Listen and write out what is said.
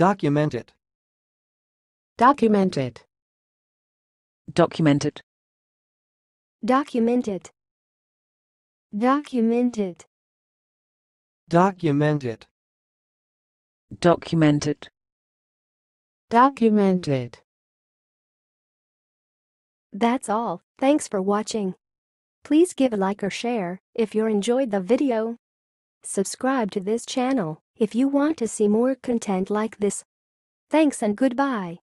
Dokumentet. Dokumentet. dokumentet, Dokumentet. Dokumentet. Dokumentet. dokumentet. Dokumentet. That's all. Thanks for watching. Please give a like or share if you enjoyed the video. Subscribe to this channel if you want to see more content like this. Thanks and goodbye.